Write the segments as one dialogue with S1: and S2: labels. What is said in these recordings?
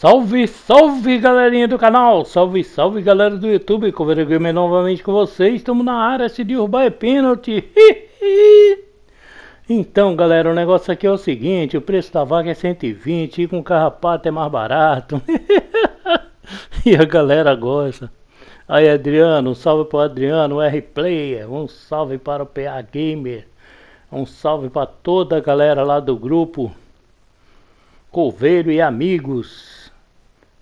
S1: Salve, salve galerinha do canal, salve, salve galera do YouTube, Coveiro Gamer novamente com vocês, estamos na área, se derrubar é pênalti. então galera, o negócio aqui é o seguinte, o preço da vaga é 120 e com carrapato é mais barato. e a galera gosta. Aí Adriano, um salve para o Adriano, R-Player, um salve para o PA Gamer, um salve para toda a galera lá do grupo Coveiro e Amigos.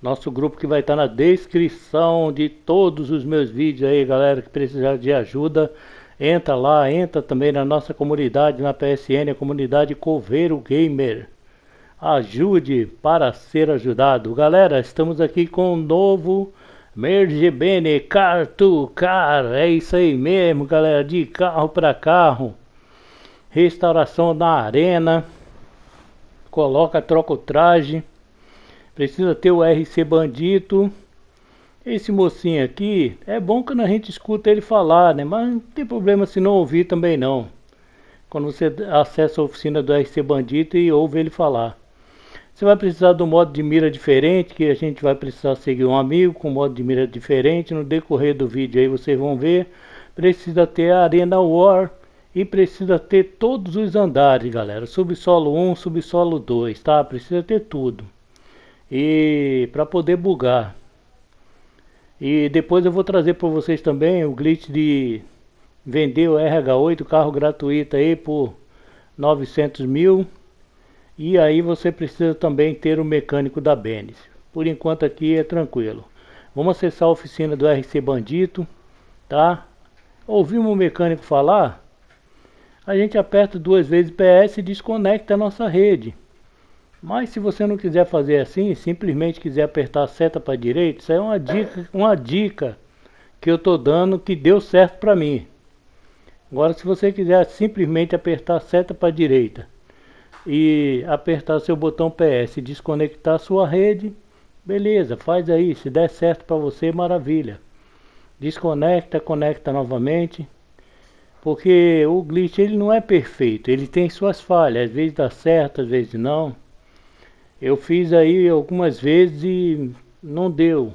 S1: Nosso grupo que vai estar na descrição de todos os meus vídeos aí, galera que precisar de ajuda. Entra lá, entra também na nossa comunidade, na PSN, a comunidade Coveiro Gamer. Ajude para ser ajudado. Galera, estamos aqui com um novo Merge Bene Car. É isso aí mesmo, galera, de carro para carro. Restauração na arena. Coloca, troca o traje Precisa ter o RC Bandito. Esse mocinho aqui, é bom quando a gente escuta ele falar, né? Mas não tem problema se não ouvir também não. Quando você acessa a oficina do RC Bandito e ouve ele falar. Você vai precisar do modo de mira diferente, que a gente vai precisar seguir um amigo com modo de mira diferente. No decorrer do vídeo aí vocês vão ver. Precisa ter a Arena War e precisa ter todos os andares, galera. Subsolo 1, subsolo 2, tá? Precisa ter tudo e para poder bugar. E depois eu vou trazer para vocês também o glitch de vender o RH8 carro gratuito aí por 900 mil. E aí você precisa também ter o mecânico da Benes. Por enquanto aqui é tranquilo. Vamos acessar a oficina do RC Bandito, tá? Ouvimos o mecânico falar? A gente aperta duas vezes PS e desconecta a nossa rede. Mas se você não quiser fazer assim, simplesmente quiser apertar a seta para a direita, isso é uma dica, uma dica que eu estou dando que deu certo para mim. Agora se você quiser simplesmente apertar a seta para a direita e apertar seu botão PS e desconectar sua rede, beleza, faz aí, se der certo para você, maravilha. Desconecta, conecta novamente. Porque o glitch ele não é perfeito, ele tem suas falhas, às vezes dá certo, às vezes não. Eu fiz aí algumas vezes e não deu.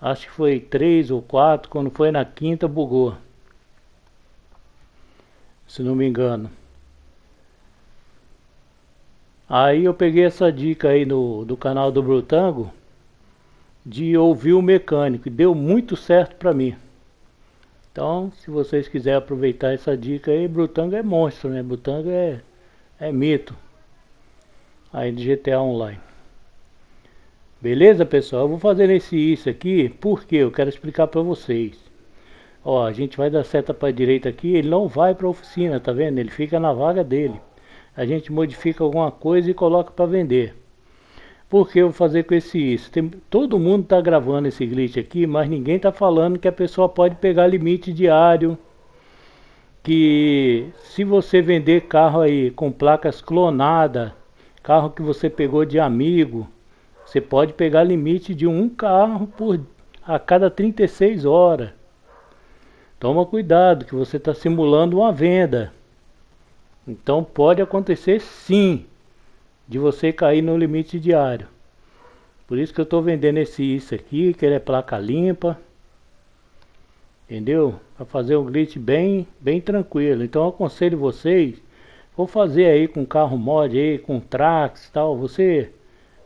S1: Acho que foi três ou quatro, quando foi na quinta bugou. Se não me engano. Aí eu peguei essa dica aí no, do canal do Brutango de ouvir o mecânico. Deu muito certo para mim. Então, se vocês quiserem aproveitar essa dica aí, Brutango é monstro, né? Brutango é, é mito aí de GTA Online. Beleza, pessoal? Eu vou fazer esse isso aqui porque eu quero explicar para vocês. Ó, a gente vai dar seta para direita aqui, ele não vai para oficina, tá vendo? Ele fica na vaga dele. A gente modifica alguma coisa e coloca para vender. Por que eu vou fazer com esse isso? Tem, todo mundo está gravando esse glitch aqui, mas ninguém está falando que a pessoa pode pegar limite diário. Que se você vender carro aí com placas clonadas carro que você pegou de amigo, você pode pegar limite de um carro por a cada 36 horas. Toma cuidado que você está simulando uma venda. Então pode acontecer sim de você cair no limite diário. Por isso que eu estou vendendo esse isso aqui, que ele é placa limpa. Entendeu? Para fazer um glitch bem, bem tranquilo. Então eu aconselho vocês Vou fazer aí com carro mod aí, com Trax tal. Você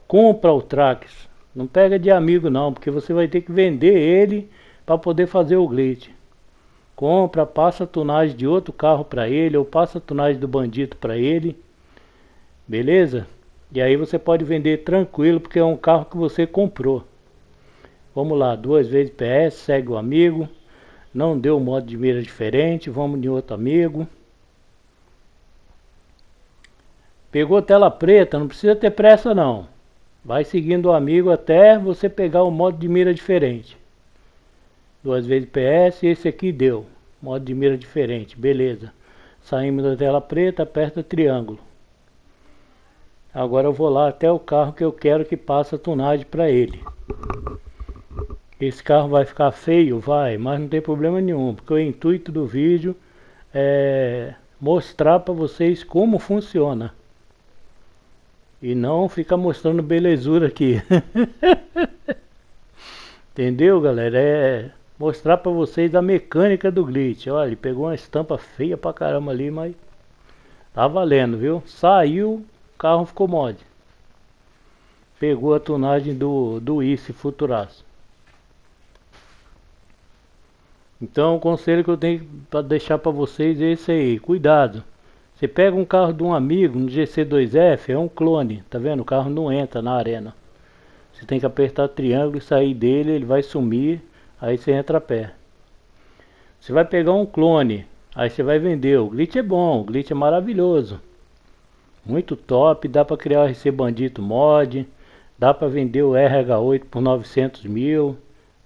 S1: compra o Trax. Não pega de amigo não, porque você vai ter que vender ele para poder fazer o glitch. Compra, passa a tunagem de outro carro para ele ou passa a tunagem do bandito para ele. Beleza? E aí você pode vender tranquilo porque é um carro que você comprou. Vamos lá, duas vezes PS, segue o amigo. Não deu modo de mira diferente, vamos de outro amigo. Pegou tela preta, não precisa ter pressa não. Vai seguindo o amigo até você pegar o modo de mira diferente. Duas vezes PS, esse aqui deu. Modo de mira diferente, beleza. Saímos da tela preta, aperta triângulo. Agora eu vou lá até o carro que eu quero que passe a tunagem para ele. Esse carro vai ficar feio? Vai, mas não tem problema nenhum, porque o intuito do vídeo é mostrar para vocês como funciona. E não ficar mostrando belezura aqui. Entendeu, galera? É mostrar para vocês a mecânica do glitch. Olha, ele pegou uma estampa feia pra caramba ali, mas tá valendo, viu? Saiu, o carro ficou mod. Pegou a tonagem do, do ICE Futuraço. Então o conselho que eu tenho para deixar para vocês é esse aí, cuidado. Você pega um carro de um amigo no GC2F, é um clone, tá vendo? O carro não entra na arena. Você tem que apertar triângulo e sair dele, ele vai sumir, aí você entra a pé. Você vai pegar um clone, aí você vai vender. O glitch é bom, o glitch é maravilhoso. Muito top, dá para criar o RC Bandito mod, dá para vender o RH8 por 900 mil,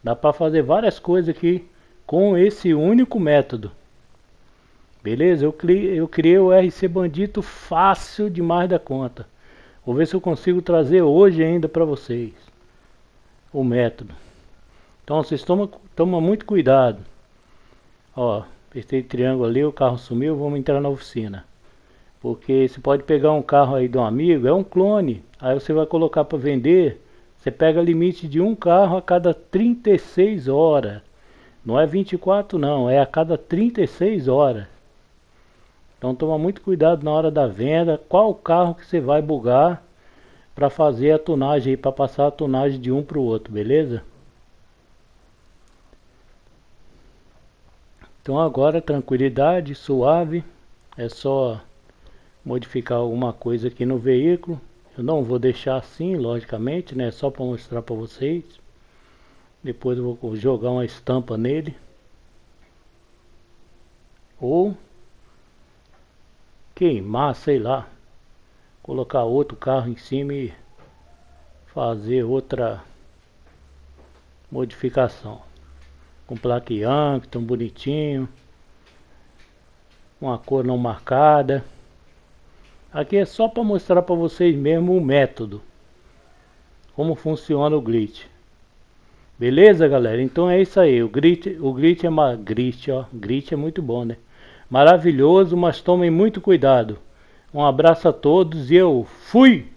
S1: dá para fazer várias coisas aqui com esse único método. Beleza? Eu criei, eu criei o RC Bandito fácil demais da conta. Vou ver se eu consigo trazer hoje ainda para vocês o método. Então vocês tomam, tomam muito cuidado. Ó, apertei triângulo ali, o carro sumiu, vamos entrar na oficina. Porque você pode pegar um carro aí de um amigo, é um clone. Aí você vai colocar para vender, você pega limite de um carro a cada 36 horas. Não é 24 não, é a cada 36 horas. Então toma muito cuidado na hora da venda, qual carro que você vai bugar para fazer a tunagem para passar a tunagem de um para o outro, beleza? Então agora tranquilidade, suave, é só modificar alguma coisa aqui no veículo. Eu não vou deixar assim, logicamente, né? Só para mostrar para vocês. Depois eu vou jogar uma estampa nele. Ou queimar, sei lá. Colocar outro carro em cima e fazer outra modificação. Com placa Yankee, tão bonitinho. Uma cor não marcada. Aqui é só para mostrar para vocês mesmo o método. Como funciona o glitch. Beleza, galera? Então é isso aí. O grit, o grit é uma grit, ó. Grit é muito bom, né? Maravilhoso, mas tomem muito cuidado. Um abraço a todos e eu fui.